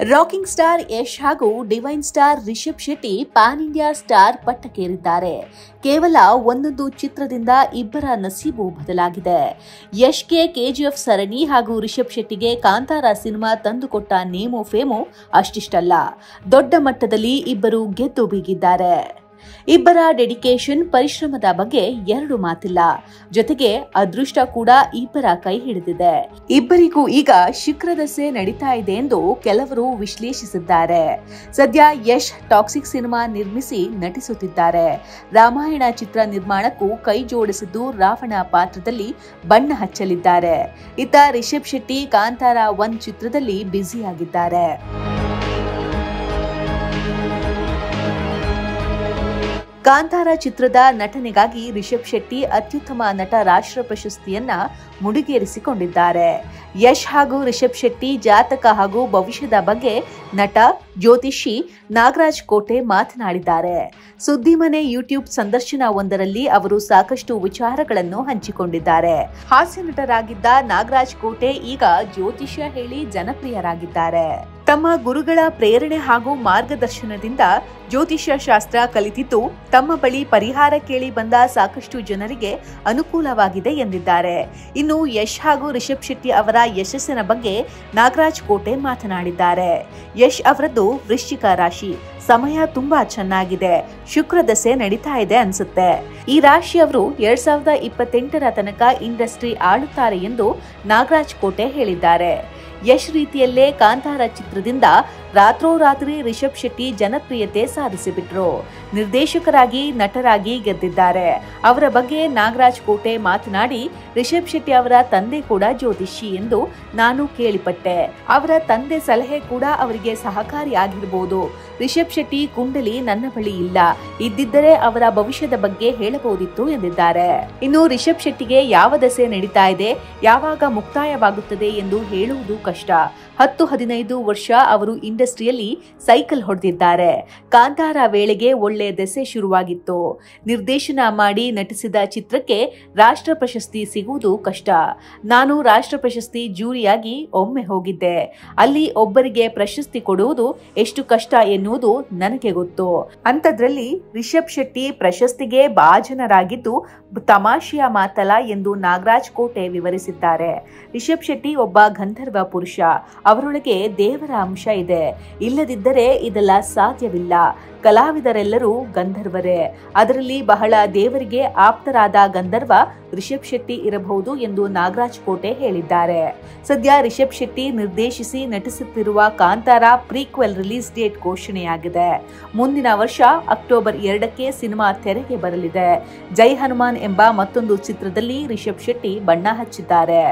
Rocking star Yash ಹಾಗೂ divine star Rishab Shetty pan India star ಪಟ್ಟಕ್ಕೇರಿದ್ದಾರೆ. ಕೇವಲ ಒಂದೊಂದು ಚಿತ್ರದಿಂದ ಇಬ್ಬರ ನಸೀಬು ಬದಲಾಗಿದೆ. ಯಶ್ಗೆ ಕೆಜಿಎಫ್ ಸರಣಿ ಹಾಗೂ ರಿಷಬ್ ಶೆಟ್ಟಿಗೆ ಕಾಂತಾರ ಸಿನಿಮಾ ತಂದುಕೊಟ್ಟ ನೇಮೋ ಫೇಮೋ ಅಷ್ಟಿಷ್ಟಲ್ಲ. ದೊಡ್ಡ ಮಟ್ಟದಲ್ಲಿ ಇಬ್ಬರು ಗೆದ್ದು ಬೀಗಿದ್ದಾರೆ. ಇಬ್ಬರ ಡೆಡಿಕೇಶನ್ ಪರಿಶ್ರಮದ ಬಗ್ಗೆ ಎರಡು ಮಾತಿಲ್ಲ. ಜೊತೆಗೆ ಅದೃಷ್ಟ ಕೂಡ ಇಬ್ಬರ ಕೈ ಹಿಡಿದಿದೆ. ಇಬ್ಬರಿಗೂ ಈಗ ಶಿಖರದಸೆ ನಡೀತಾ ಇದೆ ಎಂದು ಕೆಲವರು ವಿಶ್ಲೇಷಿಸಿದ್ದಾರೆ. ಸದ್ಯ ಯಶ್ ಟಾಕ್ಸಿಕ್ ಸಿನಿಮಾ ನಿರ್ಮಿಸಿ ನಟಿಸುತ್ತಿದ್ದಾರೆ. ರಾಮಾಯಣ ಚಿತ್ರ ನಿರ್ಮಾಣಕ್ಕೂ ಕೈ ಜೋಡಿಸಿದ್ದು ರಾವಣ ಪಾತ್ರದಲ್ಲಿ ಬಣ್ಣ ಹಚ್ಚಲಿದ್ದಾರೆ. ಇತ್ತ ರಿಷಬ್ ಶೆಟ್ಟಿ, ಕಾಂತಾರ ಒನ್ ಚಿತ್ರದಲ್ಲಿ ಬ್ಯುಸಿಯಾಗಿದ್ದಾರೆ. ಕಾಂತಾರ ಚಿತ್ರದ ನಟನೆಗಾಗಿ ರಿಷಬ್ ಶೆಟ್ಟಿ ಅತ್ಯುತ್ತಮ ನಟ ರಾಷ್ಟ್ರ ಪ್ರಶಸ್ತಿಯನ್ನ ಮುಡಿಗೇರಿಸಿಕೊಂಡಿದ್ದಾರೆ. ಯಶ್ ಹಾಗೂ ರಿಷಬ್ ಶೆಟ್ಟಿ ಜಾತಕ ಹಾಗೂ ಭವಿಷ್ಯದ ಬಗ್ಗೆ ನಟ, ಜ್ಯೋತಿಷಿ ನಾಗರಾಜ್ ಕೋಟೆ ಮಾತನಾಡಿದ್ದಾರೆ. ಸುದ್ದಿಮನೆ ಯೂಟ್ಯೂಬ್ ಸಂದರ್ಶನ ಒಂದರಲ್ಲಿ ಅವರು ಸಾಕಷ್ಟು ವಿಚಾರಗಳನ್ನು ಹಂಚಿಕೊಂಡಿದ್ದಾರೆ. ಹಾಸ್ಯ ನಟರಾಗಿದ್ದ ನಾಗರಾಜ್ ಕೋಟೆ ಈಗ ಜ್ಯೋತಿಷ ಹೇಳಿ ಜನಪ್ರಿಯರಾಗಿದ್ದಾರೆ. ತಮ್ಮ ಗುರುಗಳ ಪ್ರೇರಣೆ ಹಾಗೂ ಮಾರ್ಗದರ್ಶನದಿಂದ ಜ್ಯೋತಿಷ್ಯ ಶಾಸ್ತ್ರ ಕಲಿತಿದ್ದು ತಮ್ಮ ಬಳಿ ಪರಿಹಾರ ಕೇಳಿ ಬಂದ ಸಾಕಷ್ಟು ಜನರಿಗೆ ಅನುಕೂಲವಾಗಿದೆ ಎಂದಿದ್ದಾರೆ. ಇನ್ನು ಯಶ್ ಹಾಗೂ ರಿಷಬ್ ಶೆಟ್ಟಿ ಅವರ ಯಶಸ್ಸಿನ ಬಗ್ಗೆ ನಾಗರಾಜ್ ಕೋಟೆ ಮಾತನಾಡಿದ್ದಾರೆ. ಯಶ್ ಅವರದ್ದು ವೃಶ್ಚಿಕ ರಾಶಿ. ಸಮಯ ತುಂಬಾ ಚೆನ್ನಾಗಿದೆ. ಶುಕ್ರ ದಸೆ ನಡೀತಾ ಇದೆ ಅನ್ಸುತ್ತೆ. ಈ ರಾಶಿಯವರು ಎರಡ್ ಸಾವಿರದ ಇಪ್ಪತ್ತೆಂಟರ ತನಕ ಇಂಡಸ್ಟ್ರಿ ಆಳುತ್ತಾರೆ ಎಂದು ನಾಗರಾಜ್ ಕೋಟೆ ಹೇಳಿದ್ದಾರೆ. ಯಶ್ ರೀತಿಯಲ್ಲೇ ಕಾಂತಾರ ಚಿತ್ರದಿಂದ ರಾತ್ರೋರಾತ್ರಿ ರಿಷಬ್ ಶೆಟ್ಟಿ ಜನಪ್ರಿಯತೆ ಸಾಧಿಸಿಬಿಟ್ರು. ನಿರ್ದೇಶಕರಾಗಿ ನಟರಾಗಿ ಗೆದ್ದಿದ್ದಾರೆ. ಅವರ ಬಗ್ಗೆ ನಾಗರಾಜ್ ಕೋಟೆ ಮಾತನಾಡಿ, ರಿಷಬ್ ಶೆಟ್ಟಿ ಅವರ ತಂದೆ ಕೂಡ ಜ್ಯೋತಿಷಿ ಎಂದು ನಾನು ಕೇಳಿಪಟ್ಟೆ. ಅವರ ತಂದೆ ಸಲಹೆ ಕೂಡ ಅವರಿಗೆ ಸಹಕಾರಿಯಾಗಿರಬಹುದು ರಿಷಬ್ ಶೆಟ್ಟಿ ಕುಂಡಲಿ ನನ್ನ ಬಳಿ ಇಲ್ಲ. ಇದ್ದಿದ್ದರೆ ಅವರ ಭವಿಷ್ಯದ ಬಗ್ಗೆ ಹೇಳಬಹುದಿತ್ತು ಎಂದಿದ್ದಾರೆ. ಇನ್ನು ರಿಷಬ್ ಶೆಟ್ಟಿಗೆ ಯಾವ ದಸೆ ನಡೀತಾ ಇದೆ? ಯಾವಾಗ ಮುಕ್ತಾಯವಾಗುತ್ತದೆ ಎಂದು ಹೇಳುವುದು ಕಷ್ಟ. ಹತ್ತು ಹದಿನೈದು ವರ್ಷ ಅವರು ಇಂಡಸ್ಟ್ರಿಯಲ್ಲಿ ಸೈಕಲ್ ಹೊಡೆದಿದ್ದಾರೆ. ಕಾಂತಾರ ವೇಳೆಗೆ ಒಳ್ಳೆ ದೆಸೆ ಶುರುವಾಗಿತ್ತು. ನಿರ್ದೇಶನ ಮಾಡಿ ನಟಿಸಿದ ಚಿತ್ರಕ್ಕೆ ರಾಷ್ಟ್ರ ಪ್ರಶಸ್ತಿ ಸಿಗುವುದು ಕಷ್ಟ. ನಾನು ರಾಷ್ಟ್ರ ಪ್ರಶಸ್ತಿ ಜೂರಿಯಾಗಿ ಒಮ್ಮೆ ಹೋಗಿದ್ದೆ. ಅಲ್ಲಿ ಒಬ್ಬರಿಗೆ ಪ್ರಶಸ್ತಿ ಕೊಡುವುದು ಎಷ್ಟು ಕಷ್ಟ ಎನ್ನುವುದು ನನಗೆ ಗೊತ್ತು. ಅಂಥದ್ರಲ್ಲಿ ರಿಷಬ್ ಶೆಟ್ಟಿ ಪ್ರಶಸ್ತಿಗೆ ಭಾಜನರಾಗಿದ್ದು ತಮಾಷೆಯ ಮಾತಲ್ಲ ಎಂದು ನಾಗರಾಜ್ ಕೋಟೆ ವಿವರಿಸಿದ್ದಾರೆ. ರಿಷಬ್ ಶೆಟ್ಟಿ ಒಬ್ಬ ಗಂಧರ್ವ ಪುರುಷ. ಅವರೊಳಗೆ ದೇವರ ಅಂಶ ಇದೆ. ಇಲ್ಲದಿದ್ದರೆ ಇದೆಲ್ಲ ಸಾಧ್ಯವಿಲ್ಲ. ಕಲಾವಿದರೆಲ್ಲರೂ ಗಂಧರ್ವರೇ. ಅದರಲ್ಲಿ ಬಹಳ ದೇವರಿಗೆ ಆಪ್ತರಾದ ಗಂಧರ್ವ ರಿಷಬ್ ಶೆಟ್ಟಿ ಇರಬಹುದು ಎಂದು ನಾಗರಾಜ್ ಕೋಟೆ ಹೇಳಿದ್ದಾರೆ. ಸದ್ಯ ರಿಷಬ್ ಶೆಟ್ಟಿ ನಿರ್ದೇಶಿಸಿ ನಟಿಸುತ್ತಿರುವ ಕಾಂತಾರ ಪ್ರೀಕ್ವೆಲ್ ರಿಲೀಸ್ ಡೇಟ್ ಘೋಷಣೆಯಾಗಿದೆ. ಮುಂದಿನ ವರ್ಷ ಅಕ್ಟೋಬರ್ ಎರಡಕ್ಕೆ ಸಿನಿಮಾ ತೆರೆಗೆ ಬರಲಿದೆ. ಜೈ ಹನುಮಾನ್ ಎಂಬ ಮತ್ತೊಂದು ಚಿತ್ರದಲ್ಲಿ ರಿಷಬ್ ಶೆಟ್ಟಿ ಬಣ್ಣ ಹಚ್ಚಿದ್ದಾರೆ.